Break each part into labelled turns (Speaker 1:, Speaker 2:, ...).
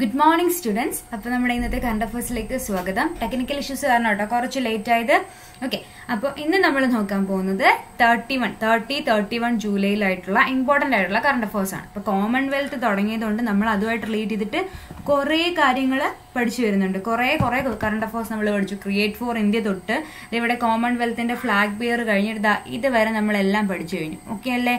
Speaker 1: Good morning students അപ്പോൾ നമ്മുടെ ഇന്നത്തെ കറണ്ട് അഫേഴ്സിലേക്ക് സ്വാഗതം. ടെക്നിക്കൽ ഇഷ്യൂസ് കാരണം കേട്ടോ കുറച്ച് ലേറ്റ് ആയത്. ഓക്കെ അപ്പോൾ ഇന്ന് നമ്മൾ നോക്കാൻ പോകുന്നത് thirty one thirty thirty one ജൂലൈയിലായിട്ടുള്ള important ആയിട്ടുള്ള കറണ്ട് അഫേഴ്സ് ആണ്. ഇപ്പോൾ കോമൺവെൽത്ത് തുടങ്ങിയതുകൊണ്ട് നമ്മൾ അതുമായിട്ട് റിലേറ്റ് ചെയ്തിട്ട് കുറേ കാര്യങ്ങൾ പഠിച്ചു വരുന്നുണ്ട്. കുറേ കുറേ കറണ്ട് അഫേഴ്സ് നമ്മൾ പഠിച്ചു. ക്രിയേറ്റ് ഫോർ ഇന്ത്യ തൊട്ട് ഇവിടെ കോമൺവെൽത്തിന്റെ ഫ്ലാഗ് ബിയർ കഴിഞ്ഞിട്ട് ഇതുവരെ നമ്മളെല്ലാം പഠിച്ചു കഴിഞ്ഞു. ഓക്കെ അല്ലേ?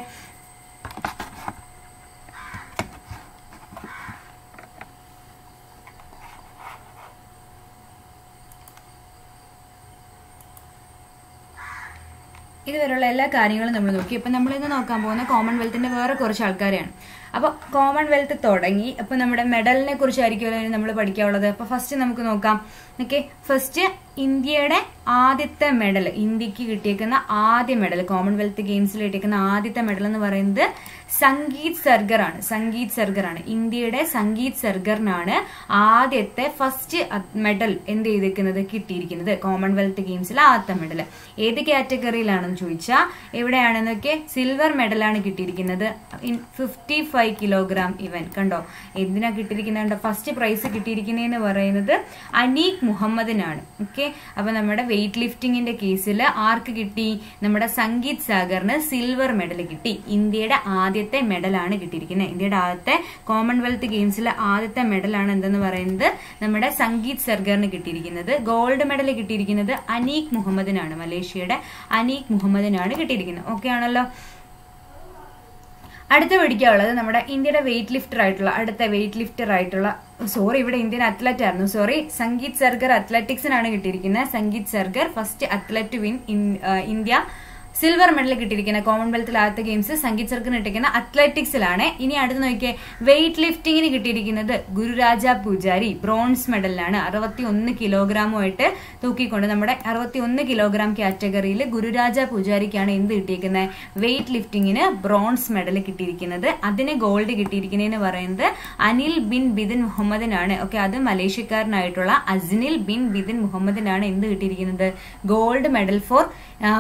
Speaker 1: ഇതുവരെയുള്ള എല്ലാ കാര്യങ്ങളും നമ്മൾ നോക്കി. ഇപ്പം നമ്മളിന്ന് നോക്കാൻ പോകുന്ന കോമൺവെൽത്തിന്റെ വേറെ കുറച്ച് ആൾക്കാരെയാണ്. അപ്പോൾ കോമൺവെൽത്ത് തുടങ്ങി. അപ്പോൾ നമ്മുടെ മെഡലിനെ കുറിച്ചായിരിക്കുമല്ലോ നമ്മൾ പഠിക്കാനുള്ളത്. അപ്പോൾ ഫസ്റ്റ് നമുക്ക് നോക്കാം. ഓക്കെ ഫസ്റ്റ് ഇന്ത്യയുടെ ആദ്യത്തെ മെഡൽ ഇന്ത്യയ്ക്ക് കിട്ടിയേക്കുന്ന ആദ്യ മെഡൽ കോമൺവെൽത്ത് ഗെയിംസിൽ കിട്ടിയേക്കുന്ന ആദ്യത്തെ മെഡൽ എന്ന് പറയുന്നത് സംഗീത് സർഗറാണ്. സംഗീത് സർഗറാണ്. ഇന്ത്യയുടെ സംഗീത് സർഗറിനാണ് ആദ്യത്തെ ഫസ്റ്റ് മെഡൽ എന്ത് ചെയ്തിരിക്കുന്നത്? കിട്ടിയിരിക്കുന്നത്. കോമൺവെൽത്ത് ഗെയിംസിലെ ആദ്യത്തെ മെഡൽ ഏത് കാറ്റഗറിയിലാണെന്ന് ചോദിച്ചാൽ എവിടെയാണെന്നൊക്കെ സിൽവർ മെഡലാണ് കിട്ടിയിരിക്കുന്നത്. ഇൻ ഫിഫ്റ്റി ഫൈവ് കിലോഗ്രാം ഇവൻ കണ്ടോ? എന്തിനാ കിട്ടിയിരിക്കുന്നത്? ഫസ്റ്റ് പ്രൈസ് കിട്ടിയിരിക്കുന്നതെന്ന് പറയുന്നത് അനീഖ് മുഹമ്മദിനാണ്. ഓക്കെ അപ്പൊ നമ്മുടെ വെയിറ്റ് ലിഫ്റ്റിംഗിന്റെ കേസിൽ ആർക്ക് കിട്ടി? നമ്മുടെ സംഗീത് സാഗറിന് സിൽവർ മെഡൽ കിട്ടി. ഇന്ത്യയുടെ ആദ്യത്തെ മെഡലാണ് കിട്ടിയിരിക്കുന്നത്. ഇന്ത്യയുടെ ആദ്യത്തെ കോമൺവെൽത്ത് ഗെയിംസിലെ ആദ്യത്തെ മെഡലാണ് എന്തെന്ന് പറയുന്നത്? നമ്മുടെ സംഗീത് സർഗറിന് കിട്ടിയിരിക്കുന്നത്. ഗോൾഡ് മെഡൽ കിട്ടിയിരിക്കുന്നത് അനീഖ് മുഹമ്മദിനാണ്. മലേഷ്യയുടെ അനീഖ് മുഹമ്മദിനാണ് കിട്ടിയിരിക്കുന്നത്. ഓക്കെ ആണല്ലോ? അടുത്ത പഠിക്കാനുള്ളത് നമ്മുടെ ഇന്ത്യയുടെ വെയിറ്റ് ലിഫ്റ്റർ ആയിട്ടുള്ള അടുത്ത വെയിറ്റ് ലിഫ്റ്റർ ആയിട്ടുള്ള സോറി ഇവിടെ ഇന്ത്യൻ അത്ലറ്റ് ആയിരുന്നു. സോറി സംഗീത് സർഗർ അത്ലറ്റിക്സിനാണ് കിട്ടിയിരിക്കുന്നത്. Sangeet Sargar first athlete win India. Silver medal കിട്ടിയിരിക്കുന്ന കോമൺവെൽത്തിൽ ആദ്യത്തെ ഗെയിംസ് സംഗീത് സർക്കിന് ഇട്ടിരിക്കുന്ന അത്ലറ്റിക്സിലാണ് ഇനി അടുത്ത് നോക്കിയേ വെയിറ്റ് ലിഫ്റ്റിംഗിന് കിട്ടിയിരിക്കുന്നത് ഗുരുരാജ പൂജാരി ബ്രോൺസ് മെഡലിലാണ് അറുപത്തി ഒന്ന് കിലോഗ്രാമുമായിട്ട് തൂക്കിക്കൊണ്ട് നമ്മുടെ അറുപത്തി ഒന്ന് കിലോഗ്രാം കാറ്റഗറിയിൽ ഗുരുരാജ പൂജാരിക്കാണ് എന്ത് കിട്ടിയിരിക്കുന്നത്? വെയിറ്റ് ലിഫ്റ്റിംഗിന് ബ്രോൺസ് മെഡൽ കിട്ടിയിരിക്കുന്നത്. അതിന് ഗോൾഡ് കിട്ടിയിരിക്കുന്നതെന്ന് പറയുന്നത് അനിൽ ബിൻ ബിദിൻ മുഹമ്മദിനാണ്. ഓക്കെ അത് മലേഷ്യക്കാരനായിട്ടുള്ള അസ്നിൽ ബിൻ ബിദിൻ മുഹമ്മദിനാണ് എന്ത് കിട്ടിയിരിക്കുന്നത്? ഗോൾഡ് മെഡൽ ഫോർ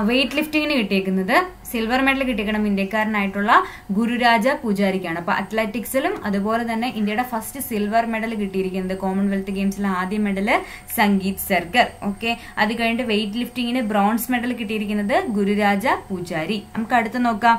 Speaker 1: വെയിറ്റ് ലിഫ്റ്റിംഗിന് കിട്ടിയേക്കുന്നത് സിൽവർ മെഡൽ കിട്ടിയിരിക്കണം ഇന്ത്യക്കാരനായിട്ടുള്ള ഗുരുരാജ പൂജാരിക്കാണ്. അപ്പൊ അത്ലറ്റിക്സിലും അതുപോലെ തന്നെ ഇന്ത്യയുടെ ഫസ്റ്റ് സിൽവർ മെഡൽ കിട്ടിയിരിക്കുന്നത് കോമൺവെൽത്ത് ഗെയിംസിലെ ആദ്യ മെഡൽ സംഗീത് സർഗർ ഓക്കെ അത് കഴിഞ്ഞിട്ട് വെയിറ്റ് ലിഫ്റ്റിങ്ങിന് ബ്രോൺസ് മെഡൽ കിട്ടിയിരിക്കുന്നത് ഗുരുരാജ പൂജാരി. നമുക്ക് അടുത്ത് നോക്കാം.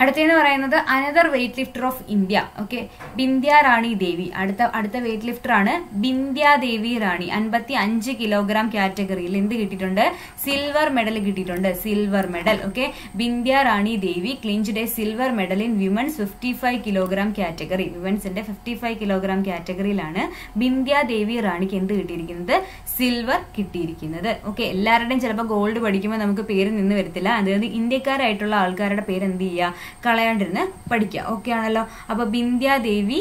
Speaker 1: അടുത്തെന്ന് പറയുന്നത് another weight lifter of India okay Bindya Rani Devi. അടുത്ത അടുത്ത വെയിറ്റ് ലിഫ്റ്റർ ആണ് ബിന്ദ്യ ദേവി റാണി. അൻപത്തി അഞ്ച് കിലോഗ്രാം കാറ്റഗറിയിൽ എന്ത് കിട്ടിയിട്ടുണ്ട്? സിൽവർ മെഡൽ കിട്ടിയിട്ടുണ്ട്. Silver medal okay Bindya Rani Devi clinch a silver medal in women's fifty five kilogram category വിമൻസിന്റെ fifty five kilogram കാറ്റഗറിയിലാണ് ബിന്ദ്യ ദേവി റാണിക്ക് എന്ത് കിട്ടിയിരിക്കുന്നത്? സിൽവർ കിട്ടിയിരിക്കുന്നത്. ഓക്കെ എല്ലാവരുടെയും ചിലപ്പോൾ ഗോൾഡ് പഠിക്കുമ്പോൾ നമുക്ക് പേര് നിന്ന് വരത്തില്ല. അതായത് ഇന്ത്യക്കാരായിട്ടുള്ള ആൾക്കാരുടെ പേര് എന്ത് ചെയ്യുക? കളയാണ്ടിരുന്ന് പഠിക്കുക. ഓക്കെ ആണല്ലോ? അപ്പൊ ബിന്ധ്യാദേവി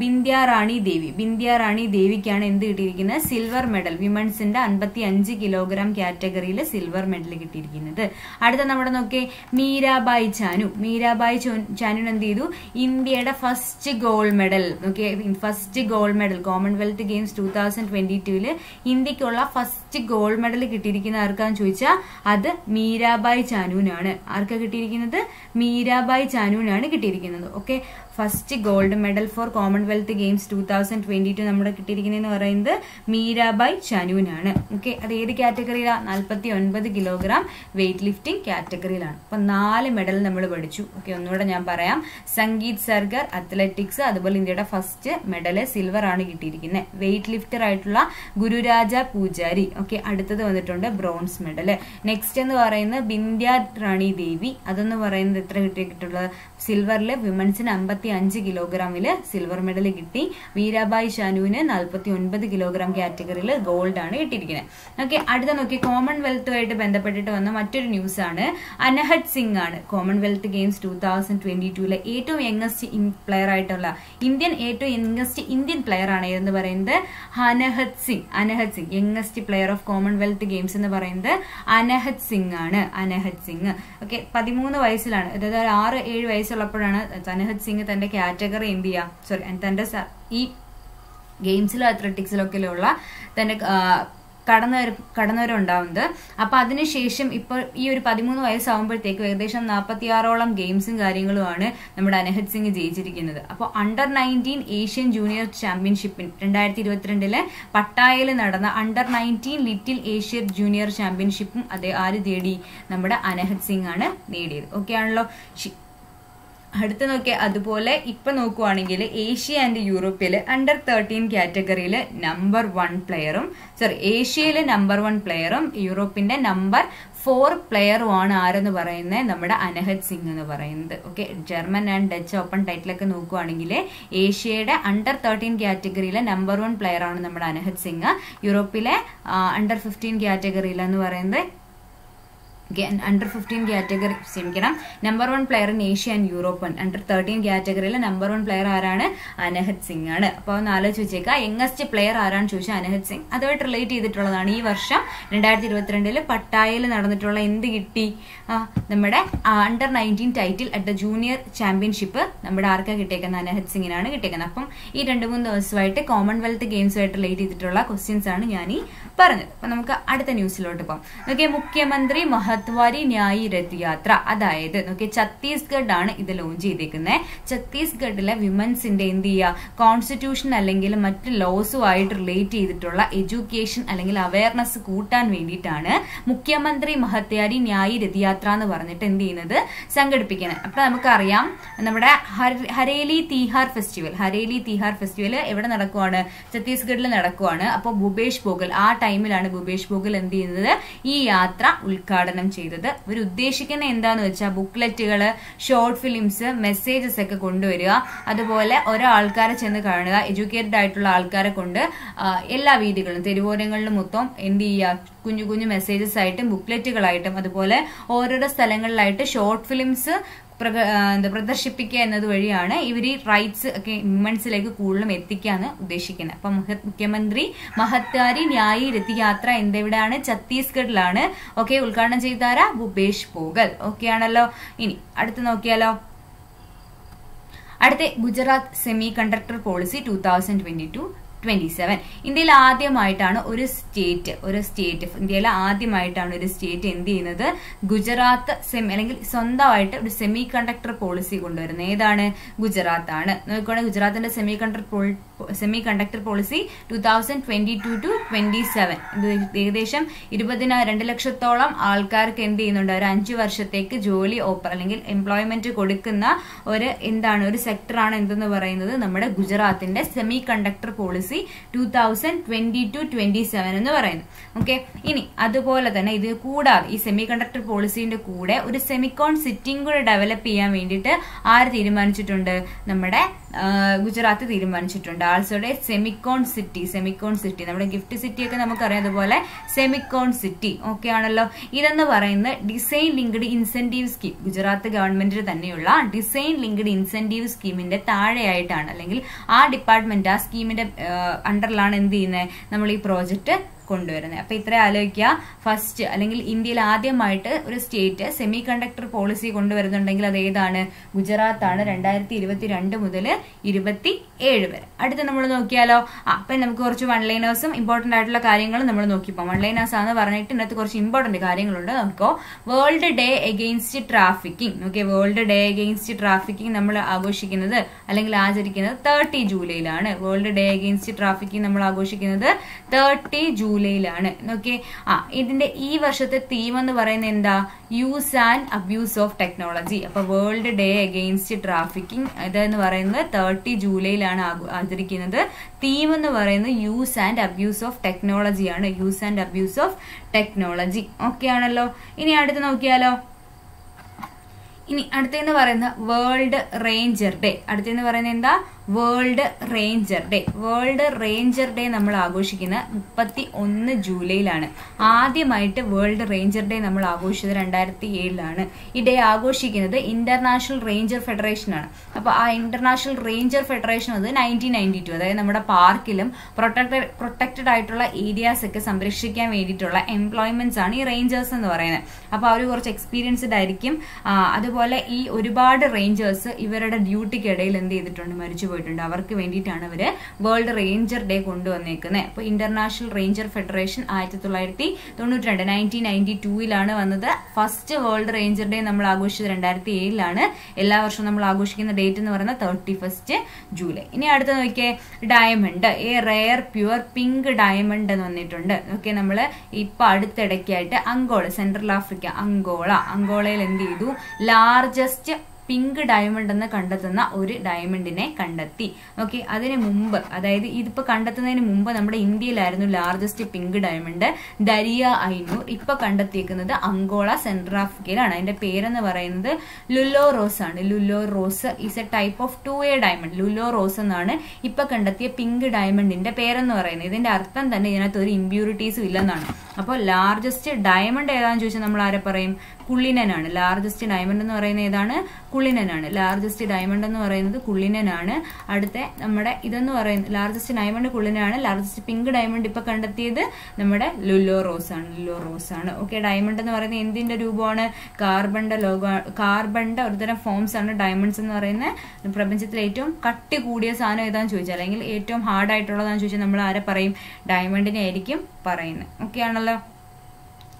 Speaker 1: ബിന്ധ്യ റാണി ദേവി. ബിന്ദ്യ റാണി ദേവിക്കാണ് എന്ത് കിട്ടിയിരിക്കുന്നത്? സിൽവർ മെഡൽ വിമൻസിന്റെ അൻപത്തി അഞ്ച് കിലോഗ്രാം കാറ്റഗറിയിൽ സിൽവർ മെഡൽ കിട്ടിയിരിക്കുന്നത്. അടുത്ത നമ്മുടെ നോക്കേ മീരാബായ് ചാനു. മീരാബായ് ചാനു എന്ത് ചെയ്തു? ഇന്ത്യയുടെ first gold medal okay first gold medal Commonwealth Games two thousand twenty ടൂവിൽ ഇന്ത്യക്കുള്ള ഫസ്റ്റ് ഗോൾഡ് മെഡൽ കിട്ടിയിരിക്കുന്ന ആർക്കാന്ന് ചോദിച്ചാൽ അത് മീരാബായ് ചാനുവിനാണ്. ആർക്കാ കിട്ടിയിരിക്കുന്നത്? മീരാബായ് ചാനുവിനാണ് കിട്ടിയിരിക്കുന്നത്. Okay first gold medal for Commonwealth Games two thousand twenty two നമ്മുടെ കിട്ടിയിരിക്കുന്നതെന്ന് പറയുന്നത് മീരാബായ് ചനുവിനാണ്. ഓക്കെ അത് ഏത് കാറ്റഗറിയിലാണ് നാൽപ്പത്തി ഒൻപത് കിലോഗ്രാം വെയിറ്റ് ലിഫ്റ്റിംഗ് കാറ്റഗറിയിലാണ്. അപ്പൊ നാല് മെഡൽ നമ്മൾ പഠിച്ചു. ഓക്കെ ഒന്നുകൂടെ ഞാൻ പറയാം. സംഗീത് സർഗർ അത്ലറ്റിക്സ് അതുപോലെ ഇന്ത്യയുടെ ഫസ്റ്റ് മെഡൽ സിൽവർ ആണ് കിട്ടിയിരിക്കുന്നത് വെയിറ്റ് ലിഫ്റ്റർ ആയിട്ടുള്ള ഗുരുരാജ പൂജാരി. ഓക്കെ അടുത്തത് വന്നിട്ടുണ്ട് ബ്രോൺസ് മെഡൽ നെക്സ്റ്റ് എന്ന് പറയുന്നത് ബിന്ധ്യ റാണി ദേവി. അതെന്ന് പറയുന്നത് എത്ര കിട്ടിയിട്ടുള്ളത് സിൽവറിൽ വിമൻസിന് അമ്പത്തി അഞ്ച് കിലോഗ്രാമിൽ സിൽവർ മെഡൽ കിട്ടി. മീരാബായ് ഷാനുവിന് നാൽപ്പത്തി ഒൻപത് കിലോഗ്രാം കാറ്റഗറിയിൽ ഗോൾഡ് ആണ് കിട്ടിയിരിക്കുന്നത് ഓക്കെ അടുത്ത നോക്കി കോമൺവെൽത്തുമായിട്ട് ബന്ധപ്പെട്ടിട്ട് വന്ന മറ്റൊരു ന്യൂസ് ആണ് അനഹത് സിംഗ് ആണ് Commonwealth Games two thousand twenty ടൂലെ ഏറ്റവും യങ്ങസ്റ്റ് പ്ലെയർ ആയിട്ടുള്ള ഇന്ത്യൻ ഏറ്റവും യങ്ങസ്റ്റ് ഇന്ത്യൻ പ്ലെയർ ആണ് എന്ന് പറയുന്നത് Anahat Singh. Anahat Singh youngest player of Commonwealth Games എന്ന് പറയുന്നത് അനഹത് സിംഗ് ആണ് അനഹത് സിംഗ്. ഓക്കെ പതിമൂന്ന് വയസ്സിലാണ് അതായത് ആറ് ഏഴ് വയസ്സുള്ളപ്പോഴാണ് തനഹത് സിംഗ് തന്റെ കാറ്റഗറി എന്ത് ചെയ്യുക സോറി തന്റെ ഈ ഗെയിംസിലും അത്ലറ്റിക്സിലൊക്കെ ഉള്ള തന്റെ കടന്നുവര കടന്നവരുണ്ടാവുന്നത്. അപ്പൊ അതിനുശേഷം ഇപ്പോൾ ഈ ഒരു പതിമൂന്ന് വയസ്സാകുമ്പോഴത്തേക്കും ഏകദേശം നാൽപ്പത്തിയാറോളം ഗെയിംസും കാര്യങ്ങളുമാണ് നമ്മുടെ അനഹത് സിംഗ് ജയിച്ചിരിക്കുന്നത്. അപ്പോൾ അണ്ടർ നയന്റീൻ ഏഷ്യൻ ജൂനിയർ ചാമ്പ്യൻഷിപ്പിൽ രണ്ടായിരത്തി ഇരുപത്തിരണ്ടിലെ പട്ടായയിൽ നടന്ന under nineteen little Asian junior ചാമ്പ്യൻഷിപ്പും അതേ ആര് നേടി നമ്മുടെ അനഹത് സിംഗ് ആണ് നേടിയത്. ഓക്കെ ആണല്ലോ? അടുത്ത് നോക്കിയാൽ അതുപോലെ ഇപ്പൊ നോക്കുവാണെങ്കിൽ ഏഷ്യ ആൻഡ് യൂറോപ്പിൽ അണ്ടർ തേർട്ടീൻ കാറ്റഗറിയിൽ നമ്പർ വൺ പ്ലെയറും സോറി ഏഷ്യയിലെ നമ്പർ വൺ പ്ലെയറും യൂറോപ്പിന്റെ നമ്പർ ഫോർ പ്ലെയറുമാണ് ആരെന്ന് പറയുന്നത് നമ്മുടെ അനഹത് സിംഗ് എന്ന് പറയുന്നത്. Okay German and Dutch open ടൈറ്റിലൊക്കെ നോക്കുവാണെങ്കിൽ ഏഷ്യയുടെ അണ്ടർ തേർട്ടീൻ കാറ്റഗറിയിലെ നമ്പർ വൺ പ്ലെയർ ആണ് നമ്മുടെ അനഹത് സിംഗ്. യൂറോപ്പിലെ അണ്ടർ ഫിഫ്റ്റീൻ കാറ്റഗറിയിലെന്ന് പറയുന്നത് അണ്ടർ ഫിഫ്റ്റീൻ കാറ്റഗറി ക്ഷമിക്കണം. Number one player in Asia and European under thirteen കാറ്റഗറിയിൽ നമ്പർ വൺ പ്ലെയർ ആരാണ്? അനഹത് സിംഗ് ആണ്. അപ്പോൾ ഒന്ന് ആലോചിച്ച് വെച്ചേക്കുക പ്ലെയർ ആരാണ് ചോദിച്ചാൽ അനഹത് സിംഗ്. അതുമായിട്ട് റിലേറ്റ് ചെയ്തിട്ടുള്ളതാണ് ഈ വർഷം രണ്ടായിരത്തി ഇരുപത്തിരണ്ടിൽ പട്ടായയിൽ നടന്നിട്ടുള്ള എന്ത് കിട്ടി? നമ്മുടെ under nineteen title at the junior championship നമ്മുടെ ആർക്കാ കിട്ടിയേക്കുന്നത്? അനഹത് സിംഗിനാണ് കിട്ടിയേക്കുന്നത്. അപ്പം ഈ രണ്ട് മൂന്ന് ദിവസമായിട്ട് കോമൺവെൽത്ത് ഗെയിംസുമായിട്ട് റിലേറ്റ് ചെയ്തിട്ടുള്ള ക്വസ്റ്റ്യൻസ് ആണ് ഞാൻ ഈ പറഞ്ഞത്. അപ്പൊ നമുക്ക് അടുത്ത ന്യൂസിലോട്ട് പോകാം. ഓക്കെ മുഖ്യമന്ത്രി മഹത്വാരി ന്യായി രഥ് യാത്ര അതായത് നോക്കി ഛത്തീസ്ഗഡ് ആണ് ഇത് ലോഞ്ച് ചെയ്തിരിക്കുന്നത് ഛത്തീസ്ഗഡിലെ വിമൻസിന്റെ എന്ത് ചെയ്യുക കോൺസ്റ്റിറ്റ്യൂഷൻ അല്ലെങ്കിൽ മറ്റ് ലോസുമായിട്ട് റിലേറ്റ് ചെയ്തിട്ടുള്ള എഡ്യൂക്കേഷൻ അല്ലെങ്കിൽ അവയർനെസ് കൂട്ടാൻ വേണ്ടിയിട്ടാണ് മുഖ്യമന്ത്രി മഹത്യാരി ന്യായി രഥയാത്ര എന്ന് പറഞ്ഞിട്ട് എന്ത് ചെയ്യുന്നത് സംഘടിപ്പിക്കുന്നത് അപ്പൊ നമുക്കറിയാം നമ്മുടെ ഹരേലി തീഹാർ ഫെസ്റ്റിവൽ ഹരേലി തീഹാർ ഫെസ്റ്റിവൽ എവിടെ നടക്കുവാണ്? ഛത്തീസ്ഗഡിൽ നടക്കുവാണ്. അപ്പോൾ ഭൂപേഷ് ബോഗൽ ആ ടൈമിലാണ് ഭൂപേഷ് ബോഗൽ എന്ത് ചെയ്യുന്നത്? ഈ യാത്ര ഉദ്ഘാടനം ചെയ്തത്. ഇവർ ഉദ്ദേശിക്കുന്ന എന്താന്ന് വെച്ചാൽ ബുക്ക്ലെറ്റുകൾ ഷോർട്ട് ഫിലിംസ് മെസ്സേജസ് ഒക്കെ കൊണ്ടുവരിക. അതുപോലെ ഓരോ ആൾക്കാരെ ചെന്ന് കാണുക എഡ്യൂക്കേറ്റഡ് ആയിട്ടുള്ള ആൾക്കാരെ കൊണ്ട് എല്ലാ വീതികളും തെരുവോരങ്ങളിലും മൊത്തം എന്ത് ചെയ്യുക? കുഞ്ഞു കുഞ്ഞു മെസ്സേജസ് ആയിട്ടും ബുക്ക്ലെറ്റുകളായിട്ടും അതുപോലെ ഓരോരോ സ്ഥലങ്ങളിലായിട്ട് ഷോർട്ട് ഫിലിംസ് പ്രക- എന്താ പ്രദർശിപ്പിക്കുക എന്നത് വഴിയാണ് ഇവർ ഈ റൈറ്റ്സ് ഒക്കെ വിമൻസിലേക്ക് കൂടുതലും എത്തിക്കാന്ന് ഉദ്ദേശിക്കുന്നത്. അപ്പൊ മുഖ- മുഖ്യമന്ത്രി മഹത്താരി ന്യായി രഥയാത്ര എന്തെവിടെയാണ്? ഛത്തീസ്ഗഡിലാണ്. ഓക്കെ ഉദ്ഘാടനം ചെയ്താര ഭൂപേഷ് പോകൽ ഓക്കെ ആണല്ലോ. ഇനി അടുത്ത് നോക്കിയാലോ. അടുത്ത Gujarat semiconductor policy two thousand twenty two twenty seven ഇന്ത്യയിൽ ആദ്യമായിട്ടാണ് ഒരു സ്റ്റേറ്റ് ഒരു സ്റ്റേറ്റ് ഇന്ത്യയിൽ ആദ്യമായിട്ടാണ് ഒരു സ്റ്റേറ്റ് എന്ത് ചെയ്യുന്നത്? ഗുജറാത്ത് സെമി അല്ലെങ്കിൽ സ്വന്തമായിട്ട് ഒരു സെമി കണ്ടക്ടർ പോളിസി കൊണ്ടുവരുന്നത്. ഏതാണ്? ഗുജറാത്ത് ആണ് നോക്കുകയാണെങ്കിൽ ഗുജറാത്തിന്റെ semiconductor semiconductor policy two thousand twenty two to twenty seven ഇത് ഏകദേശം ഇരുപതിന രണ്ട് ലക്ഷത്തോളം ആൾക്കാർക്ക് എന്ത് ചെയ്യുന്നുണ്ട്? ഒരു അഞ്ചു വർഷത്തേക്ക് ജോലി ഓപ്പർ അല്ലെങ്കിൽ എംപ്ലോയ്മെന്റ് കൊടുക്കുന്ന ഒരു എന്താണ്? ഒരു സെക്ടറാണ് എന്തെന്ന് പറയുന്നത് നമ്മുടെ ഗുജറാത്തിന്റെ semiconductor policy two thousand twenty two twenty seven എന്ന് പറയുന്നത് ഓക്കെ ഇനി അതുപോലെ തന്നെ ഇത് കൂടാതെ ഈ സെമി കണ്ടക്ടർ പോളിസിന്റെ കൂടെ ഒരു സെമിക്കോൺ സിറ്റിംഗ് കൂടെ ഡെവലപ്പ് ചെയ്യാൻ വേണ്ടിയിട്ട് ആര് തീരുമാനിച്ചിട്ടുണ്ട്? നമ്മുടെ ഗുജറാത്ത് തീരുമാനിച്ചിട്ടുണ്ട്. ആൾസോടെ സെമിക്കോൺ സിറ്റി സെമിക്കോൺ സിറ്റി. നമ്മുടെ ഗിഫ്റ്റ് സിറ്റി ഒക്കെ നമുക്കറിയാം. അതുപോലെ സെമിക്കോൺ സിറ്റി. ഓക്കെ ആണല്ലോ. ഇതെന്ന് പറയുന്നത് design linked incentive scheme. Gujarat ഗവൺമെന്റിന് തന്നെയുള്ള ഡിസൈൻ ലിങ്ക്ഡ് ഇൻസെന്റീവ് സ്കീമിന്റെ താഴെയായിട്ടാണ് അല്ലെങ്കിൽ ആ ഡിപ്പാർട്ട്മെന്റ് ആ സ്കീമിന്റെ അണ്ടറിലാണ് എന്ത് ചെയ്യുന്നത്? നമ്മൾ ഈ പ്രോജക്റ്റ് കൊണ്ടുവരുന്നത്. അപ്പൊ ഇത്ര ആലോചിക്കുക. ഫസ്റ്റ് അല്ലെങ്കിൽ ഇന്ത്യയിൽ ആദ്യമായിട്ട് ഒരു സ്റ്റേറ്റ് സെമി കണ്ടക്ടർ പോളിസി കൊണ്ടുവരുന്നുണ്ടെങ്കിൽ അത് ഏതാണ്? ഗുജറാത്ത് ആണ് രണ്ടായിരത്തി ഇരുപത്തി രണ്ട് മുതൽ ഇരുപത്തി ഏഴ് വരെ. അടുത്ത് നമ്മൾ നോക്കിയാലോ? അപ്പൊ നമുക്ക് കുറച്ച് വൺ ലൈനേഴ്സും ഇമ്പോർട്ടന്റ് ആയിട്ടുള്ള കാര്യങ്ങളും നമ്മൾ നോക്കിപ്പോ വൺ ലൈനേഴ്സ് ആണെന്ന് പറഞ്ഞിട്ട് ഇതിനകത്ത് കുറച്ച് ഇമ്പോർട്ടന്റ് കാര്യങ്ങളുണ്ട്. നമുക്കോ world day against trafficking okay world day against trafficking നമ്മൾ ആഘോഷിക്കുന്നത് അല്ലെങ്കിൽ ആചരിക്കുന്നത് തേർട്ടി ജൂലൈയിലാണ്. വേൾഡ് ഡേ എഗെയിൻസ്റ്റ് ട്രാഫിക്കിംഗ് നമ്മൾ ആഘോഷിക്കുന്നത് തേർട്ടി ജൂലൈയിലാണ് ഓക്കെ ആ ഇതിന്റെ ഈ വർഷത്തെ തീം എന്ന് പറയുന്നത് എന്താ? Use and abuse of technology അപ്പൊ വേൾഡ് ഡേ അഗെയിൻസ്റ്റ് ട്രാഫിക്കിംഗ് ഇതെന്ന് പറയുന്നത് തേർട്ടി ജൂലൈയിലാണ് ആചരിക്കുന്നത്. തീം എന്ന് പറയുന്നത് use and abuse of technology ആണ്. Use and abuse of technology okay ആണല്ലോ? ഇനി അടുത്ത് നോക്കിയാലോ? ഇനി അടുത്തെന്ന് പറയുന്ന വേൾഡ് റേഞ്ചർ ഡേ അടുത്തെന്ന് പറയുന്നത് എന്താ? World ranger day. World ranger day നമ്മൾ ആഘോഷിക്കുന്ന മുപ്പത്തി ഒന്ന് ജൂലൈയിലാണ്. ആദ്യമായിട്ട് വേൾഡ് റേഞ്ചർ ഡേ നമ്മൾ ആഘോഷിച്ചത് രണ്ടായിരത്തി ഏഴിലാണ് ഈ ഡേ ആഘോഷിക്കുന്നത് ഇന്റർനാഷണൽ റേഞ്ചർ ഫെഡറേഷനാണ് അപ്പൊ ആ ഇന്റർനാഷണൽ റേഞ്ചർ ഫെഡറേഷൻ അത് നയന്റീൻ നയന്റി ടു അതായത് നമ്മുടെ പാർക്കിലും പ്രൊട്ടക്റ്റഡ് പ്രൊട്ടക്റ്റഡ് ആയിട്ടുള്ള ഏരിയാസ് ഒക്കെ സംരക്ഷിക്കാൻ വേണ്ടിയിട്ടുള്ള എംപ്ലോയ്മെന്റ്സ് ആണ് ഈ റേഞ്ചേഴ്സ് എന്ന് പറയുന്നത്. അപ്പോൾ അവർ കുറച്ച് എക്സ്പീരിയൻസ്ഡ് ആയിരിക്കും അതുപോലെ ഈ ഒരുപാട് റേഞ്ചേഴ്സ് ഇവരുടെ ഡ്യൂട്ടിക്കിടയിൽ എന്ത് ചെയ്തിട്ടുണ്ട്? മരിച്ചു പോയിട്ടുണ്ട്. അവർക്ക് വേണ്ടിയിട്ടാണ് അവർ വേൾഡ് റേഞ്ചർ ഡേ കൊണ്ടുവന്നേക്കുന്നത് അപ്പോൾ ഇന്റർനാഷണൽ റേഞ്ചർ ഫെഡറേഷൻ ആയിരത്തി തൊള്ളായിരത്തി തൊണ്ണൂറ്റി രണ്ട് നയന്റീൻ നയന്റി ടൂവിലാണ് വന്നത്. ഫസ്റ്റ് വേൾഡ് റേഞ്ചർ ഡേ നമ്മൾ ആഘോഷിച്ചത് രണ്ടായിരത്തി ഏഴിലാണ് എല്ലാ വർഷവും നമ്മൾ ആഘോഷിക്കുന്ന ഡേറ്റ് എന്ന് പറയുന്നത് തേർട്ടി ഫസ്റ്റ് ജൂലൈ. ഇനി അടുത്ത നോക്കിയേ ഡയമണ്ട്. ഈ റെയർ പ്യുവർ പിങ്ക് ഡയമണ്ട് എന്ന് വന്നിട്ടുണ്ട്. ഓക്കെ നമ്മൾ ഇപ്പൊ അടുത്തിടയ്ക്കായിട്ട് അങ്കോള സെൻട്രൽ ആഫ്രിക്ക അങ്കോള. അങ്കോളയിൽ എന്ത് ചെയ്തു? ലാർജസ്റ്റ് പിങ്ക് ഡയമണ്ട് എന്ന് കണ്ടെത്തുന്ന ഒരു ഡയമണ്ടിനെ കണ്ടെത്തി. ഓക്കെ അതിന് മുമ്പ് അതായത് ഇതിപ്പോ കണ്ടെത്തുന്നതിന് മുമ്പ് നമ്മുടെ ഇന്ത്യയിലായിരുന്നു largest pink diamond Darya i Noor ഇപ്പൊ കണ്ടെത്തിയിരിക്കുന്നത് അങ്കോള സെൻട്രൽ ആഫ്രിക്കയിലാണ് അതിന്റെ പേരെന്ന് പറയുന്നത് ലുലോ റോസ് ആണ്. Lulo Rose is a type of two A diamond Lulo Rose എന്നാണ് ഇപ്പൊ കണ്ടെത്തിയ പിങ്ക് ഡയമണ്ടിന്റെ പേരെന്ന് പറയുന്നത്. ഇതിന്റെ അർത്ഥം തന്നെ ഇതിനകത്ത് ഒരു ഇമ്പ്യൂരിറ്റീസും ഇല്ലെന്നാണ്. അപ്പോൾ ലാർജസ്റ്റ് ഡയമണ്ട് ഏതാണെന്ന് ചോദിച്ചാൽ നമ്മൾ ആരെ പറയും? കുള്ളിനനാണ്. ലാർജസ്റ്റ് ഡയമണ്ട് എന്ന് പറയുന്നത് ഏതാണ്? കുള്ളിനനാണ്. ലാർജസ്റ്റ് ഡയമണ്ട് എന്ന് പറയുന്നത് കുള്ളിനനാണ്. അടുത്ത നമ്മുടെ ഇതെന്ന് പറയുന്നത് ലാർജസ്റ്റ് ഡയമണ്ട് കുള്ളിനാണ്. ലാർജസ്റ്റ് പിങ്ക് ഡയമണ്ട് ഇപ്പൊ കണ്ടെത്തിയത് നമ്മുടെ ലുല്ലോ റോസ് ആണ്. ലുല്ലോ റോസ് ആണ്. ഓക്കെ ഡയമണ്ട് എന്ന് പറയുന്നത് എന്തിന്റെ രൂപമാണ്? കാർബണിന്റെ ലോക കാർബണിന്റെ ഒരുതരം ഫോംസ് ആണ് ഡയമണ്ട്സ് എന്ന് പറയുന്നത് പ്രപഞ്ചത്തിലെ ഏറ്റവും കട്ടി കൂടിയ സാധനം ഏതാണെന്ന് ചോദിച്ചാൽ അല്ലെങ്കിൽ ഏറ്റവും ഹാർഡ് ആയിട്ടുള്ളതാണെന്ന് ചോദിച്ചാൽ നമ്മൾ ആരെ പറയും ഡയമണ്ടിനെ ആയിരിക്കും പറയുന്നത്. ഓക്കെ ആണല്ലോ?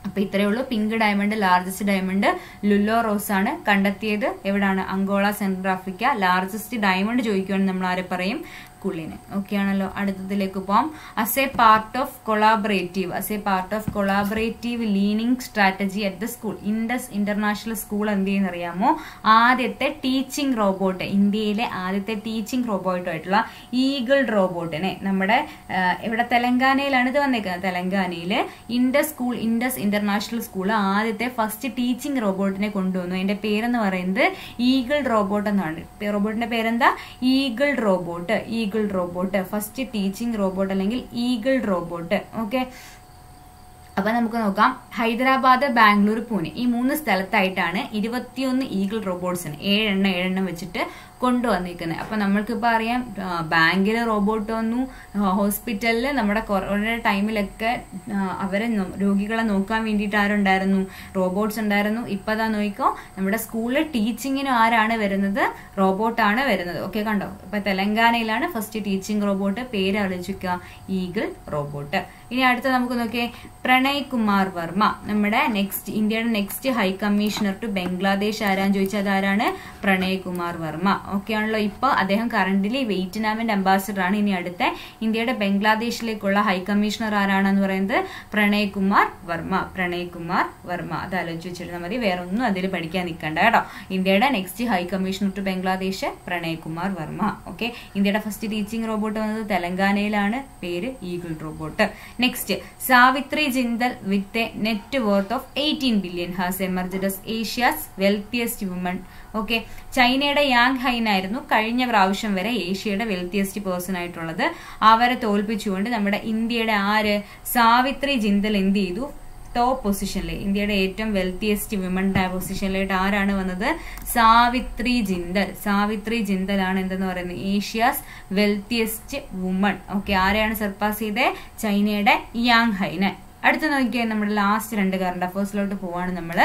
Speaker 1: അപ്പൊ ഇത്രയേ ഉള്ളൂ. Pink diamond largest diamond Lulo Rose ആണ് കണ്ടെത്തിയത്. എവിടാണ്? Angola central Africa largest diamond ചോദിക്കുകയാണെങ്കിൽ നമ്മൾ ആരെ പറയും. കുള്ളിന് ഓക്കെ ആണല്ലോ? അടുത്തതിലേക്ക് പോവാം. As a part of collaborative as a part of collaborative learning strategy at the school Indus international school എന്ത് ചെയ്യുന്നറിയാമോ ആദ്യത്തെ ടീച്ചിങ് റോബോട്ട് ഇന്ത്യയിലെ ആദ്യത്തെ ടീച്ചിങ് റോബോട്ടായിട്ടുള്ള ഈഗിൾ റോബോട്ടിനെ നമ്മുടെ ഇവിടെ തെലങ്കാനയിലാണ് ഇത് വന്നേക്കുന്നത്. തെലങ്കാനയിൽ Indus school Indus international school ആദ്യത്തെ ഫസ്റ്റ് ടീച്ചിങ് റോബോട്ടിനെ കൊണ്ടുവന്നു. അതിന്റെ പേരെന്ന് പറയുന്നത് ഈഗിൾ റോബോട്ട് എന്നാണ്. റോബോട്ടിന്റെ പേരെന്താ? Eagle robot Eagle robot first teaching robot അല്ലെങ്കിൽ ഈഗിൾ റോബോട്ട് ഓക്കെ അപ്പൊ നമുക്ക് നോക്കാം. ഹൈദരാബാദ് ബാംഗ്ലൂർ പൂനെ. ഈ മൂന്ന് സ്ഥലത്തായിട്ടാണ് ഇരുപത്തിയൊന്ന് ഈഗിൾ റോബോട്ട്സിന് ഏഴെണ്ണം ഏഴെണ്ണം വെച്ചിട്ട് കൊണ്ടുവന്നിരിക്കുന്നത് അപ്പൊ നമ്മൾക്കിപ്പോൾ അറിയാം ബാങ്കിൽ റോബോട്ട് വന്നു ഹോസ്പിറ്റലിൽ നമ്മുടെ കൊറോണ ടൈമിലൊക്കെ അവരെ രോഗികളെ നോക്കാൻ വേണ്ടിയിട്ട് ആരുണ്ടായിരുന്നു? റോബോട്ട്സ് ഉണ്ടായിരുന്നു. ഇപ്പൊ അതാ നോക്കിക്കോ നമ്മുടെ സ്കൂളിൽ ടീച്ചിങ്ങിനും ആരാണ് വരുന്നത്? റോബോട്ടാണ് വരുന്നത്. ഓക്കെ കണ്ടോ? ഇപ്പൊ തെലങ്കാനയിലാണ് ഫസ്റ്റ് ടീച്ചിങ് റോബോട്ട് പേര് ആലോചിക്കുക ഈഗിൾ റോബോട്ട് ഇനി അടുത്ത നമുക്ക് നോക്കിയേ പ്രണയ് കുമാർ വർമ്മ. നമ്മുടെ നെക്സ്റ്റ് ഇന്ത്യയുടെ next high commissioner to Bangladesh ആരാന്ന് ചോദിച്ചാൽ ആരാണ്? പ്രണയ് കുമാർ വർമ്മ. ഓക്കെ ആണല്ലോ ഇപ്പൊ അദ്ദേഹം കറണ്ടിലി വിയറ്റ്നാമിന്റെ അംബാസിഡർ ആണ്. ഇനി അടുത്ത ഇന്ത്യയുടെ ബംഗ്ലാദേശിലേക്കുള്ള ഹൈ കമ്മീഷണർ ആരാണെന്ന് പറയുന്നത്? പ്രണയ് കുമാർ വർമ്മ. പ്രണയ് കുമാർ വർമ്മ. അത് ആലോചിച്ച് വെച്ചിരുന്നാൽ മതി. വേറെ ഒന്നും അതിൽ പഠിക്കാൻ നിൽക്കണ്ട കേട്ടോ. ഇന്ത്യയുടെ next high commissioner to Bangladesh Pranay Kumar Verma. Okay ഇന്ത്യയുടെ ഫസ്റ്റ് ടീച്ചിങ് റോബോട്ട് വന്നത് തെലങ്കാനയിലാണ്. പേര് Eagle robot. Next Savitri Jindal with a net worth of eighteen billion has emerged as Asia's wealthiest woman okay. ചൈനയുടെ Yang ഹൈനായിരുന്നു കഴിഞ്ഞ പ്രാവശ്യം വരെ ഏഷ്യയുടെ wealthiest person ആയിട്ടുള്ളത്. അവരെ തോൽപ്പിച്ചുകൊണ്ട് നമ്മുടെ ഇന്ത്യയുടെ ആര്? സാവിത്രി ജിന്തൽ എന്ത് ചെയ്തു? ടോപ്പ് പൊസിഷനിൽ ഇന്ത്യയുടെ ഏറ്റവും വെൽത്തിയസ്റ്റ് വിമൺ പൊസിഷനിലായിട്ട് ആരാണ് വന്നത്? സാവിത്രി ജിന്തൽ സാവിത്രി ജിന്തൽ ആണ് എന്തെന്ന് പറയുന്നത്? ഏഷ്യാസ് വെൽത്തിയസ്റ്റ് വുമൺ ഓക്കെ ആരെയാണ് സർപ്പാസ് ചെയ്തത് ചൈനയുടെ യാങ് ഹൈനെ. അടുത്ത് നോക്കിയാൽ നമ്മുടെ ലാസ്റ്റ് രണ്ട് കറണ്ട് അഫേഴ്സിലോട്ട് പോവാണ് നമ്മൾ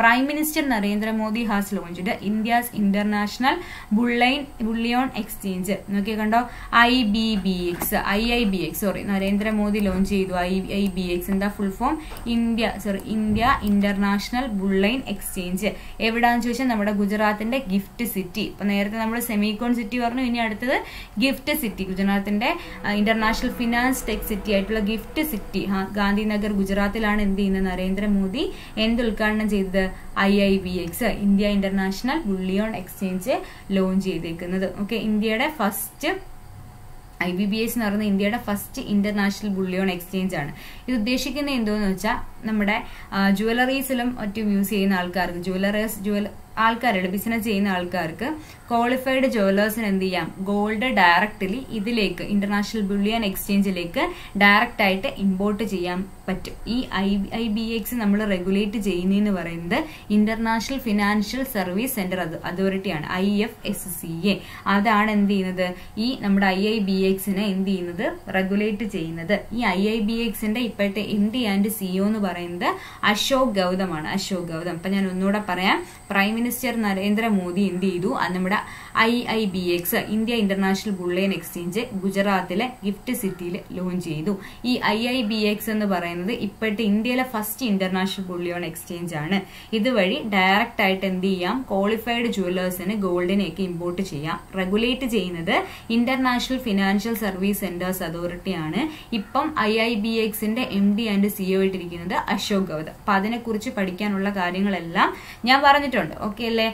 Speaker 1: prime minister Narendra Modi has launched India's international bullion bullion exchange നോക്കിയ കണ്ടോ? I B B X I I B X sorry Narendra Modi launch ചെയ്തു. ഐ ഐ ബി എക്സ് എന്താ? Full form India sorry India international bullion exchange എവിടാന്ന് ചോദിച്ചാൽ നമ്മുടെ ഗുജറാത്തിന്റെ gift city. ഇപ്പൊ നേരത്തെ നമ്മൾ Semicon city പറഞ്ഞു ഇനി അടുത്തത് ഗിഫ്റ്റ് സിറ്റി ഗുജറാത്തിന്റെ ഇന്റർനാഷണൽ ഫിനാൻസ് ടെക് സിറ്റി ആയിട്ടുള്ള ഗിഫ്റ്റ് സിറ്റി. ഗാന്ധിനഗർ ഗുജറാത്തിലാണ് എന്ത് ചെയ്യുന്നത്? നരേന്ദ്രമോദി എന്ത് ഉദ്ഘാടനം ചെയ്തത്? I I B X India international bullion exchange launch ചെയ്തേക്കുന്നത്. ഓക്കെ ഇന്ത്യയുടെ first I B B S എന്ന് പറയുന്നത് ഇന്ത്യയുടെ ഫസ്റ്റ് ഇന്റർനാഷണൽ ബുള്ളിയോൺ എക്സ്ചേഞ്ച് ആണ്. ഇത് ഉദ്ദേശിക്കുന്നത് എന്തോന്ന് വെച്ചാൽ നമ്മുടെ ജുവലറീസിലും മറ്റും യൂസ് ചെയ്യുന്ന ആൾക്കാർക്ക് ജുവലറീസ് ജുവൽ ആൾക്കാരുടെ ബിസിനസ് ചെയ്യുന്ന ആൾക്കാർക്ക് ക്വാളിഫൈഡ് ജുവലേഴ്സിന് എന്ത് ചെയ്യാം? ഗോൾഡ് ഡയറക്റ്റ്ലി ഇതിലേക്ക് ഇന്റർനാഷണൽ ബുള്ളിയൻ എക്സ്ചേഞ്ചിലേക്ക് ഡയറക്റ്റ് ആയിട്ട് ഇമ്പോർട്ട് ചെയ്യാൻ പറ്റും. ഈ ഐ ഐ ബി എക്സ് നമ്മൾ റെഗുലേറ്റ് ചെയ്യുന്നതെന്ന് പറയുന്നത് international financial service centre അതോറിറ്റിയാണ് I F S C A അതാണ് എന്ത് ചെയ്യുന്നത്? ഈ നമ്മുടെ ഐ ഐ ബി എക്സിനെ എന്ത് ചെയ്യുന്നത്? റെഗുലേറ്റ് ചെയ്യുന്നത്. ഈ ഐ ഐ ബി എക്സിന്റെ ഇപ്പോഴത്തെ എം ഡി ആൻഡ് സിഇഒ എന്ന് പറയുന്നത് അശോക് ഗൗതമാണ്. അശോക് ഗൗതം. അപ്പൊ ഞാൻ ഒന്നുകൂടെ പറയാം. പ്രൈം മിനിസ്റ്റർ നരേന്ദ്രമോദി എന്ത് ചെയ്തു? നമ്മുടെ I I B X India international bullion exchange ഗുജറാത്തിലെ ഗിഫ്റ്റ് സിറ്റിയിൽ ലോഞ്ച് ചെയ്തു. ഈ ഐ ഐ ബി എക്സ് എന്ന് പറയുന്നത് ഇപ്പോഴത്തെ ഇന്ത്യയിലെ ഫസ്റ്റ് ഇന്റർനാഷണൽ ബുള്ളിയോൺ എക്സ്ചേഞ്ച് ആണ്. ഇതുവഴി ഡയറക്റ്റ് ആയിട്ട് എന്ത് ചെയ്യാം? ക്വാളിഫൈഡ് ജുവലേഴ്സിന് ഗോൾഡിനെയൊക്കെ ഇമ്പോർട്ട് ചെയ്യാം. റെഗുലേറ്റ് ചെയ്യുന്നത് international financial service centres authority ആണ്. ഇപ്പം ഐ ഐ ബി എക്സിന്റെ എം ഡി ആൻഡ് സിഒ ആയിട്ടിരിക്കുന്നത് അശോക് ഗവത് അപ്പൊ അതിനെക്കുറിച്ച് പഠിക്കാനുള്ള കാര്യങ്ങളെല്ലാം ഞാൻ പറഞ്ഞിട്ടുണ്ട്. ഓക്കെ? ഓക്കെ അല്ലേ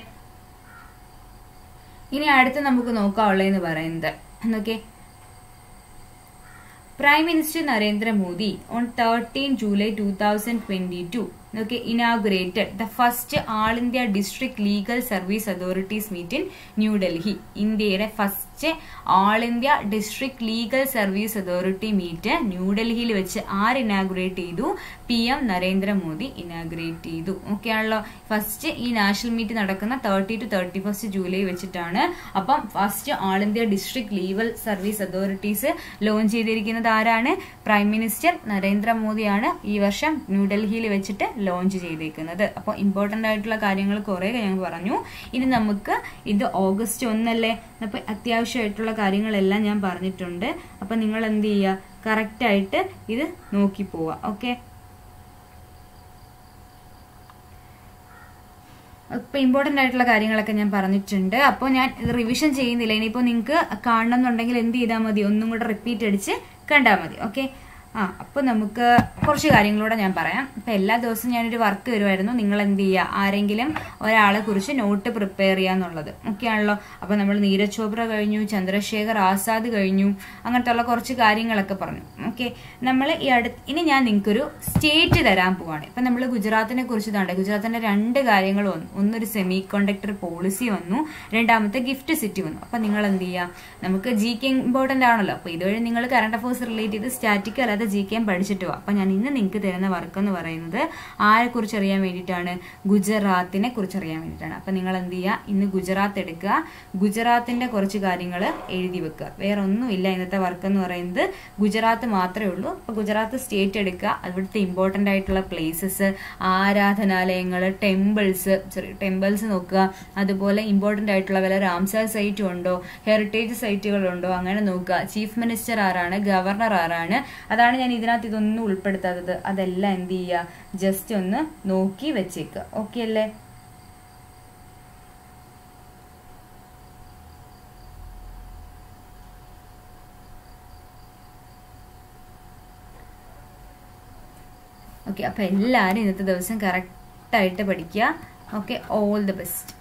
Speaker 1: ഇനി അടുത്ത് നമുക്ക് നോക്കാവുള്ളതെന്ന് പറയുന്നത്. Okay Narendra Modi on thirteen July on 13 twenty 2022 നോക്കി inaugurated the first all India district legal service authorities meet in New Delhi ഇന്ത്യയുടെ first all India district legal service authority meet ന്യൂഡൽഹിയിൽ വെച്ച് ആർ ഇനാഗുറേറ്റ് ചെയ്തു? P M Narendra Modi inaugurate ചെയ്തു. Okay ആണല്ലോ. First ഈ national meet നടക്കുന്ന thirty to thirty first July വെച്ചിട്ടാണ് അപ്പം first all India district legal service authorities launch ചെയ്തിരിക്കുന്നത് ആരാണ്? പ്രൈം മിനിസ്റ്റർ നരേന്ദ്രമോദിയാണ്. ഈ വർഷം ന്യൂഡൽഹിയിൽ വെച്ചിട്ട് ലോഞ്ച് ചെയ്തേക്കുന്നത്. അപ്പോൾ ഇമ്പോർട്ടന്റ് ആയിട്ടുള്ള കാര്യങ്ങൾ കുറേ ഞാൻ പറഞ്ഞു. ഇനി നമുക്ക് ഇത് ഓഗസ്റ്റ് ഒന്നല്ലേ? അപ്പോൾ അത്യാവശ്യമായിട്ടുള്ള കാര്യങ്ങളെല്ലാം ഞാൻ പറഞ്ഞിട്ടുണ്ട്. അപ്പോൾ നിങ്ങൾ എന്ത് ചെയ്യുക കറക്റ്റായിട്ട് ഇത് നോക്കി പോവുക. ഓക്കെ ഇപ്പൊ ഇമ്പോർട്ടന്റ് ആയിട്ടുള്ള കാര്യങ്ങളൊക്കെ ഞാൻ പറഞ്ഞിട്ടുണ്ട്. അപ്പോൾ ഞാൻ ഇത് റിവിഷൻ ചെയ്യുന്നില്ല. ഇനിയിപ്പോൾ നിങ്ങൾക്ക് കാണണമെന്നുണ്ടെങ്കിൽ എന്ത് ചെയ്താൽ മതി? ഒന്നും കൂടെ റിപ്പീറ്റ് അടിച്ച് കണ്ടാൽ മതി. ഓക്കെ ആ അപ്പോൾ നമുക്ക് കുറച്ച് കാര്യങ്ങളൂടെ ഞാൻ പറയാം. ഇപ്പം എല്ലാ ദിവസവും ഞാനൊരു വർക്ക് വരുമായിരുന്നു നിങ്ങൾ എന്ത് ചെയ്യുക ആരെങ്കിലും ഒരാളെ കുറിച്ച് നോട്ട് പ്രിപ്പയർ ചെയ്യുക എന്നുള്ളത്. ഒക്കെയാണല്ലോ അപ്പോൾ നമ്മൾ നീരജ് ചോപ്ര കഴിഞ്ഞു ചന്ദ്രശേഖർ ആസാദ് കഴിഞ്ഞു അങ്ങനത്തെ കുറച്ച് കാര്യങ്ങളൊക്കെ പറഞ്ഞു. ഓക്കെ. നമ്മൾ ഈ അടുത്ത് ഇനി ഞാൻ നിങ്ങൾക്കൊരു സ്റ്റേറ്റ് തരാൻ പോവാണ്. ഇപ്പം നമ്മൾ ഗുജറാത്തിനെ കുറിച്ച് തന്നെ ഗുജറാത്തിന്റെ രണ്ട് കാര്യങ്ങൾ വന്നു. ഒന്നൊരു സെമി കണ്ടക്ടർ പോളിസി വന്നു. രണ്ടാമത്തെ ഗിഫ്റ്റ് സിറ്റി വന്നു. അപ്പം നിങ്ങൾ എന്ത് ചെയ്യുക നമുക്ക് ജി കെ ഇമ്പോർട്ടന്റ് ആണല്ലോ. അപ്പോൾ ഇതുവഴി നിങ്ങൾ കറണ്ട് അഫയേഴ്സ് റിലേറ്റ് ചെയ്ത് സ്റ്റാറ്റിക് അല്ലാതെ ജി കെ പഠിച്ചിട്ട് പോവാം അപ്പം ഞാൻ ഇന്ന് നിങ്ങൾക്ക് തരുന്ന വർക്ക് എന്ന് പറയുന്നത് ആരെ കുറിച്ച് അറിയാൻ വേണ്ടിയിട്ടാണ്? ഗുജറാത്തിനെ കുറിച്ച് അറിയാൻ വേണ്ടിയിട്ടാണ്. അപ്പം നിങ്ങൾ എന്ത് ചെയ്യുക ഇന്ന് ഗുജറാത്ത് എടുക്കുക. ഗുജറാത്തിന്റെ കുറച്ച് കാര്യങ്ങൾ എഴുതി വെക്കുക. വേറെ ഒന്നുമില്ല ഇന്നത്തെ വർക്ക് എന്ന് പറയുന്നത് ഗുജറാത്ത് മാത്രമേ ഉള്ളൂ. അപ്പോൾ ഗുജറാത്ത് സ്റ്റേറ്റ് എടുക്കുക. അവിടുത്തെ ഇമ്പോർട്ടന്റ് ആയിട്ടുള്ള പ്ലേസസ് ആരാധനാലയങ്ങൾ ടെമ്പിൾസ് ചെറിയ ടെമ്പിൾസ് നോക്കുക. അതുപോലെ ഇമ്പോർട്ടന്റ് ആയിട്ടുള്ള വല്ല രാംസാർ സൈറ്റും ഉണ്ടോ? ഹെറിറ്റേജ് സൈറ്റുകളുണ്ടോ അങ്ങനെ നോക്കുക. ചീഫ് മിനിസ്റ്റർ ആരാണ്? ഗവർണർ ആരാണ്? അതാണ് ഞാൻ ഇതിനകത്ത് ഇതൊന്നും ഉൾപ്പെടുത്താത്തത്. അതെല്ലാം എന്ത് ചെയ്യുക? ജസ്റ്റ് ഒന്ന് നോക്കി വെച്ചേക്കുക. ഓക്കെ അല്ലേ? ഓക്കെ അപ്പൊ എല്ലാവരും ഇന്നത്തെ ദിവസം കറക്റ്റായിട്ട് പഠിക്കുക. ഓക്കെ ഓൾ ദി ബെസ്റ്റ്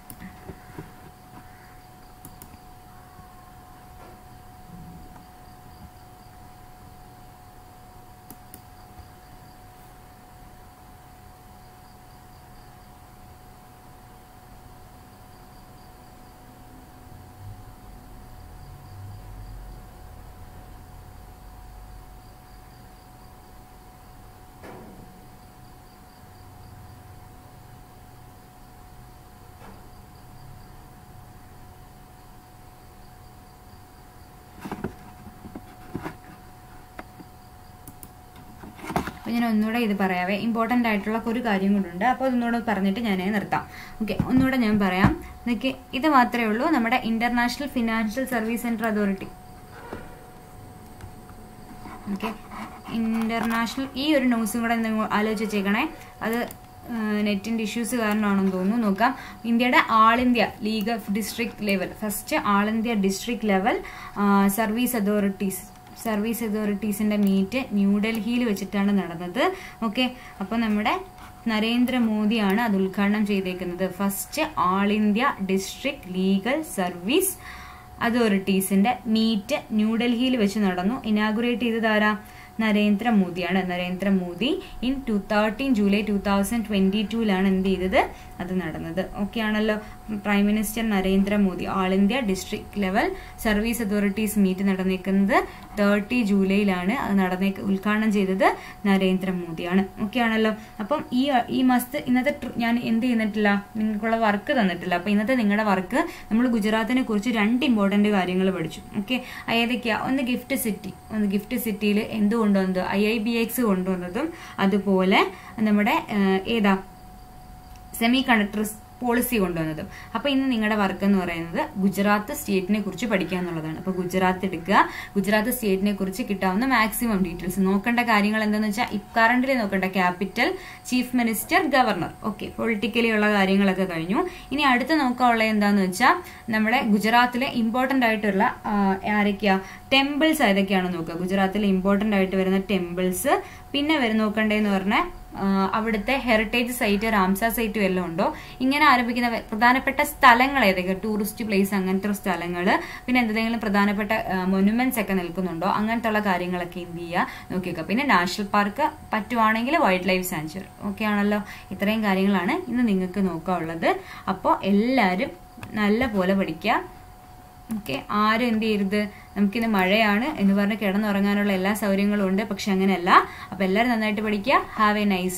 Speaker 1: ഞാൻ ഒന്നുകൂടെ ഇത് പറയാവേ. ഇമ്പോർട്ടന്റ് ആയിട്ടുള്ള ഒരു കാര്യം കൂടെ അപ്പോൾ ഒന്നുകൂടെ പറഞ്ഞിട്ട് ഞാൻ നിർത്താം. ഓക്കെ ഒന്നുകൂടെ ഞാൻ പറയാം. നോക്കി ഇത് മാത്രമേ ഉള്ളൂ. നമ്മുടെ international financial service centre authority okay international ഈ ഒരു ന്യൂസും കൂടെ ആലോചിച്ചേക്കണേ. അത് നെറ്റിന്റെ ഇഷ്യൂസ് കാരണമാണെന്ന് തോന്നുന്നു. നോക്കാം. ഇന്ത്യയുടെ all India league of district level first all India district level service authorities service അതോറിറ്റീസിന്റെ meet ന്യൂഡൽഹിയിൽ വെച്ചിട്ടാണ് നടന്നത്. ഓക്കെ അപ്പോൾ നമ്മുടെ നരേന്ദ്രമോദിയാണ് അത് ഉദ്ഘാടനം ചെയ്തേക്കുന്നത്. First all India district legal service അതോറിറ്റീസിന്റെ meet ന്യൂഡൽഹിയിൽ വെച്ച് നടന്നു. ഇനാഗുറേറ്റ് ചെയ്തത് ആരാ? നരേന്ദ്രമോദിയാണ്. Narendra Modi in to thirteen July two thousand twenty ടൂലാണ് എന്ത് ചെയ്തത്? അത് നടന്നത്. ഓക്കെ ആണല്ലോ. Prime minister Narendra Modi all India district level service authorities meet നടന്നേക്കുന്നത് thirty ജൂലൈയിലാണ് അത് നടന്നേ ഉദ്ഘാടനം ചെയ്തത് നരേന്ദ്രമോദിയാണ്. ഓക്കെ ആണല്ലോ. അപ്പം ഈ ഈ മാസത്തെ ഇന്നത്തെ ഞാൻ എന്ത് ചെയ്യുന്നിട്ടില്ല? നിങ്ങൾക്കുള്ള വർക്ക് തന്നിട്ടില്ല. അപ്പം ഇന്നത്തെ നിങ്ങളുടെ വർക്ക് നമ്മൾ ഗുജറാത്തിനെ കുറിച്ച് രണ്ട് ഇമ്പോർട്ടന്റ് കാര്യങ്ങൾ പഠിച്ചു. ഓക്കെ ഏതൊക്കെയാ? ഒന്ന് ഗിഫ്റ്റ് സിറ്റി ഒന്ന് ഗിഫ്റ്റ് സിറ്റിയിൽ എന്ത് കൊണ്ടുവന്നത് ഐ ഐ ബി എക്സ് കൊണ്ടുവന്നതും അതുപോലെ നമ്മുടെ ഏതാ സെമി കണ്ടക്ടർ പോളിസി കൊണ്ടുവന്നതും. അപ്പൊ ഇന്ന് നിങ്ങളുടെ വർക്ക് എന്ന് പറയുന്നത് ഗുജറാത്ത് സ്റ്റേറ്റിനെ കുറിച്ച് പഠിക്കുക എന്നുള്ളതാണ്. അപ്പൊ ഗുജറാത്ത് എടുക്കുക. ഗുജറാത്ത് സ്റ്റേറ്റിനെ കുറിച്ച് കിട്ടാവുന്ന മാക്സിമം ഡീറ്റെയിൽസ് നോക്കേണ്ട കാര്യങ്ങൾ എന്താണെന്ന് വെച്ചാൽ കറണ്ടിൽ നോക്കേണ്ട capital chief minister governor okay politically ഉള്ള കാര്യങ്ങളൊക്കെ കഴിഞ്ഞു. ഇനി അടുത്ത് നോക്കാനുള്ള എന്താന്ന് വെച്ചാൽ നമ്മുടെ ഗുജറാത്തിലെ ഇമ്പോർട്ടന്റ് ആയിട്ടുള്ള ആരൊക്കെയാ? ടെമ്പിൾസ് ഏതൊക്കെയാണ് നോക്കുക. ഗുജറാത്തിലെ ഇമ്പോർട്ടന്റ് ആയിട്ട് വരുന്ന ടെമ്പിൾസ് പിന്നെ വരും നോക്കണ്ടേന്ന് പറഞ്ഞാൽ അവിടുത്തെ ഹെറിറ്റേജ് സൈറ്റ് റാംസ സൈറ്റ് എല്ലാം ഉണ്ടോ? ഇങ്ങനെ ആരംഭിക്കുന്ന പ്രധാനപ്പെട്ട സ്ഥലങ്ങൾ ഏതൊക്കെ ടൂറിസ്റ്റ് പ്ലേസ് അങ്ങനത്തെ സ്ഥലങ്ങൾ പിന്നെ എന്തെങ്കിലും പ്രധാനപ്പെട്ട മൊനുമെന്റ്സ് ഒക്കെ നിൽക്കുന്നുണ്ടോ? അങ്ങനത്തെ ഉള്ള കാര്യങ്ങളൊക്കെ എന്ത് ചെയ്യുക നോക്കിയേക്കുക പിന്നെ നാഷണൽ പാർക്ക് പറ്റുവാണെങ്കിൽ വൈൽഡ് ലൈഫ് സാഞ്ചുറി ഓക്കെ ആണല്ലോ? ഇത്രയും കാര്യങ്ങളാണ് ഇന്ന് നിങ്ങൾക്ക് നോക്കാനുള്ളത്. അപ്പോൾ എല്ലാവരും നല്ല പോലെ പഠിക്കുക ഓക്കെ ആരും എന്ത് ചെയ്യരുത്? നമുക്കിന്ന് മഴയാണ് എന്ന് പറഞ്ഞ് കിടന്നുറങ്ങാനുള്ള എല്ലാ സൗകര്യങ്ങളും ഉണ്ട്. പക്ഷെ അങ്ങനെയല്ല. അപ്പൊ എല്ലാവരും നന്നായിട്ട് പഠിക്കുക. Have A nice